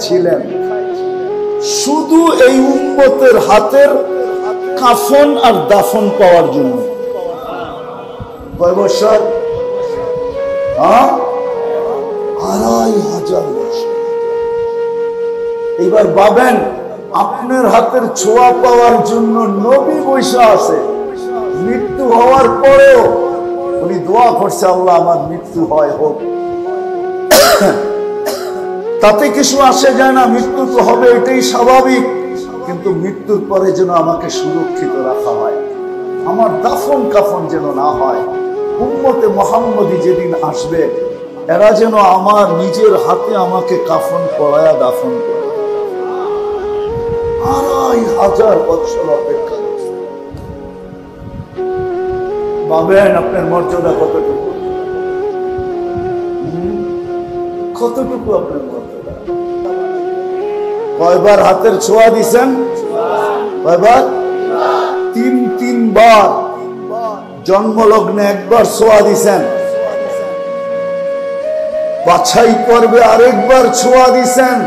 ছিলেন। শুধু এই উম্মতের হাতের কাফন আর দাফন পাওয়ার জন্য। হ্যাঁ? এবার ভাবেন, আপনার হাতের ছোঁয়া পাওয়ার জন্য নবী বৈশা আছে। মৃত্যু হওয়ার পরেও উনি দোয়া করছে, আল্লাহ, আমার মৃত্যু হয় হোক। তাতে কিছু আসে যায় না, মৃত্যু তো হবে, এটাই স্বাভাবিক। কিন্তু মৃত্যুর পরে যেন আমাকে সুরক্ষিত রাখা হয়, আমার দাফন কাফন যেন না হয়, উম্মতে মোহাম্মদি যেদিন আসবে, এরা যেন আমার নিজের হাতে আমাকে কাফন পড়ায়া দাফন করে। আড়াই হাজার বছর অপেক্ষা ভাবেন আপনার মর্যাদা কতটুকু? কতটুকু আপনার কয়বার হাতের ছোঁয়া দিছেন? কয়বার? তিন, তিনবার। জন্মলগ্নে একবার ছোঁয়া দিছেন। বাছাই পর্বে আরেকবার ছোঁয়া দিছেন।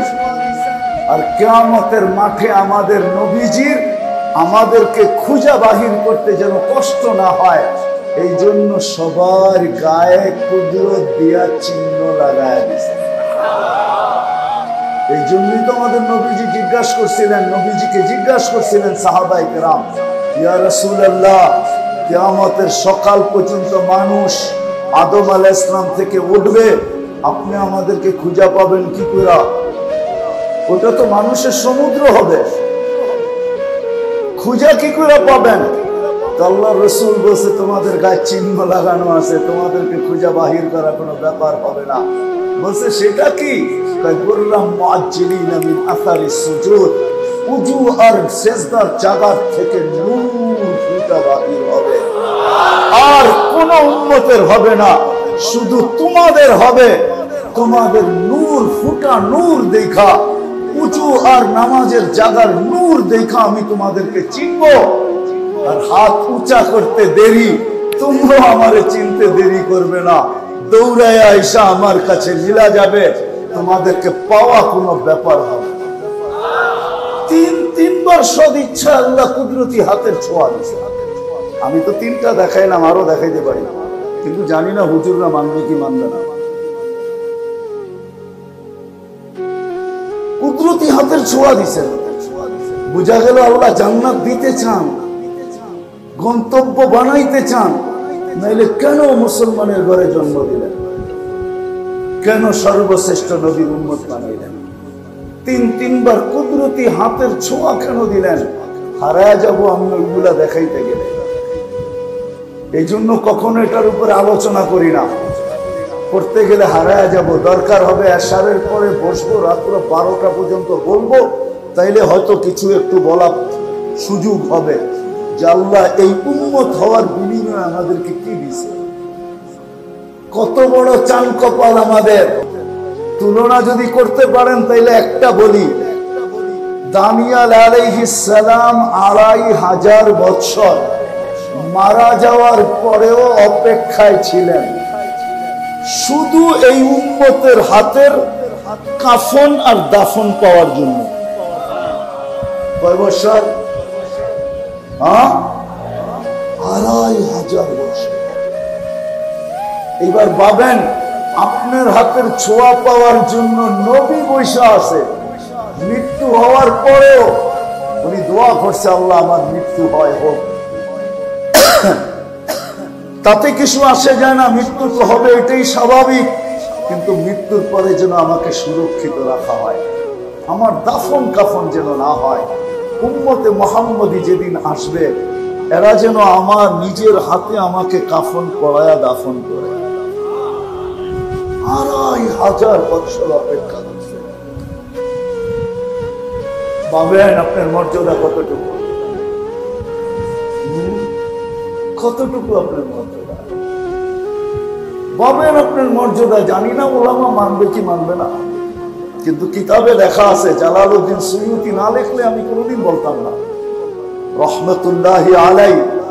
আর কেয়ামতের মাঠে আমাদের নবীজির আমাদেরকে খুঁজা বাহির করতে যেন কষ্ট না হয়, এই জন্য সবার গায়ে কুদরত দিয়া চিহ্ন লাগায় দিছে এই জন্যই তো আমাদের নবীজি জিজ্ঞাসা করছিলেন, নবীজিকে জিজ্ঞাসা করছিলেন সাহাবাই কেরাম, ইয়া রাসূলুল্লাহ, কিয়ামতের সকাল পর্যন্ত মানুষ আদম আলাইহিস ইসলাম থেকে উঠবে, আপনি আমাদেরকে খুঁজা পাবেন কি করে? ওটা তো মানুষের সমুদ্র হবে। খুঁজা কি করে পাবেন? আল্লাহ রসুল বলছে, তোমাদের গায়ে চিহ্ন লাগানো আছে, তোমাদেরকে খুঁজা বাহির করা কোনো ব্যাপার হবে না। বলছে, সেটা কি? কয় বললাম মুআজ্জিলিনা মিন আসারি সুজুদ উজু আর সেজদার জায়গার থেকে নূর ফুটা বাহির হবে। আর কোন উম্মতের হবে না, শুধু তোমাদের হবে। তোমাদের নূর ফুটা নূর দেখা উঁচু আর নামাজের জাগার নূর দেখা আমি তোমাদেরকে চিনব। আর হাত উঁচা করতে দেরি, তোমরা আমারে চিনতে দেরি করবে না। দৌড়ায় আইসা আমার কাছে মিলা যাবে। তোমাদেরকে পাওয়া কোনো ব্যাপার হবে। তিন তিনবার সদ ইচ্ছা আল্লাহ কুদরতি হাতের ছোঁয়া দিছে আমি তো তিনটা দেখাইলাম আরও দেখাইতে পারি। কিন্তু জানি না হুজুররা মানবে কি মানবে না। কুদরতি হাতের ছোঁয়া দিছেন বোঝা গেল আল্লাহ জান্নাত দিতে চান। গন্তব্য বানাইতে চান। নাইলে কেন মুসলমানের ঘরে জন্ম দিলেন? কেন সর্বশ্রেষ্ঠ নবীর উন্মত বানাইলেন? তিন তিনবার কুদরতি হাতের ছোঁয়া কেন দিলেন? হারায় যাব আমি ওইগুলা দেখাইতে গেলে এই জন্য কখনো এটার উপরে আলোচনা করি না। করতে গেলে হারায় যাব দরকার হবে আশারের পরে বসবো, রাত্র বারোটা পর্যন্ত বলব, তাইলে হয়তো কিছু একটু বলা সুযোগ হবে। যে আল্লাহ এই উন্মত হওয়ার বিনিময়ে আমাদেরকে কি দিছে? কত বড় চান কপাল আমাদের। তুলনা যদি করতে পারেন, তাইলে একটা বলি। দানিয়াল সালাম আড়াই হাজার বছর মারা যাওয়ার পরেও অপেক্ষায় ছিলেন। শুধু এই উম্মতের হাতের কাফন আর দাফন পাওয়ার জন্য। কয় হ্যাঁ? আড়াই হাজার বছর। এবার ভাবেন, আপনার হাতের ছোঁয়া পাওয়ার জন্য নবী বৈশা আছে। মৃত্যু হওয়ার পরেও উনি দোয়া করছে, আল্লাহ, আমার মৃত্যু হয় হোক। তাতে কিছু আসে যায় না, মৃত্যু তো হবে, এটাই স্বাভাবিক। কিন্তু মৃত্যুর পরে যেন আমাকে সুরক্ষিত রাখা হয়, আমার দাফন কাফন যেন না হয়। উম্মতে মোহাম্মদি যেদিন আসবে এরা যেন আমার নিজের হাতে আমাকে কাফন পড়ায়া দাফন করে। আড়াই হাজার বছর অপেক্ষা করছে। ভাবেন আপনার মর্যাদা কতটুকু? কতটুকু আপনার মর্যাদা? ভাবেন আপনার মর্যাদা, জানি না ওলামা মানবে কি মানবে না। কিন্তু কিতাবে লেখা আছে, জালালউদ্দিন সুয়ুতি না লেখলে আমি কোনোদিন বলতাম না। رحمة الله عليه.